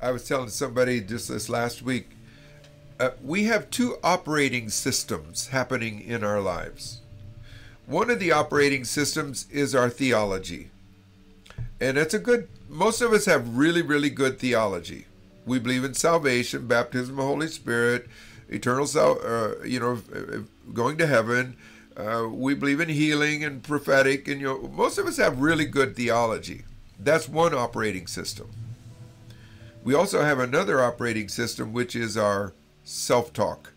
I was telling somebody just this last week, uh, we have two operating systems happening in our lives. One of the operating systems is our theology. And it's a good, most of us have really, really good theology. We believe in salvation, baptism of the Holy Spirit, eternal, sal- uh, you know, going to heaven. Uh, we believe in healing and prophetic, and you know, most of us have really good theology. That's one operating system. We also have another operating system, which is our self talk,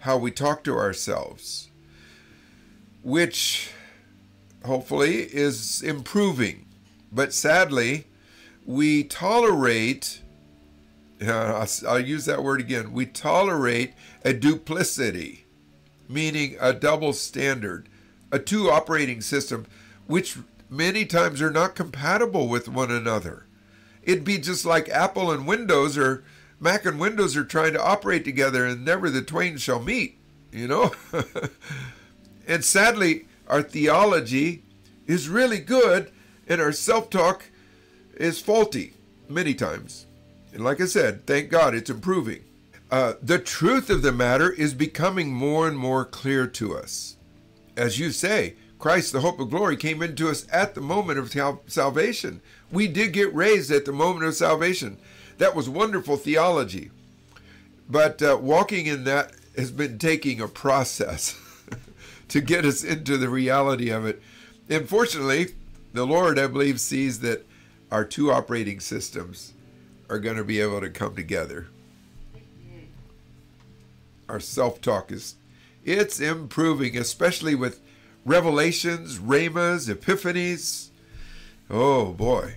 how we talk to ourselves, which hopefully is improving. But sadly, we tolerate, uh, I'll use that word again, we tolerate a duplicity, meaning a double standard, a two operating system, which many times are not compatible with one another. It'd be just like Apple and Windows or Mac and Windows are trying to operate together and never the twain shall meet, you know? and sadly, our theology is really good and our self talk is faulty many times. And like I said, thank God it's improving. Uh, the truth of the matter is becoming more and more clear to us. As you say, Christ, the hope of glory, came into us at the moment of salvation. We did get raised at the moment of salvation. That was wonderful theology. But uh, walking in that has been taking a process to get us into the reality of it. And fortunately, the Lord, I believe, sees that our two operating systems are going to be able to come together. Our self-talk is it's improving, especially with revelations, rhemas, epiphanies. Oh boy.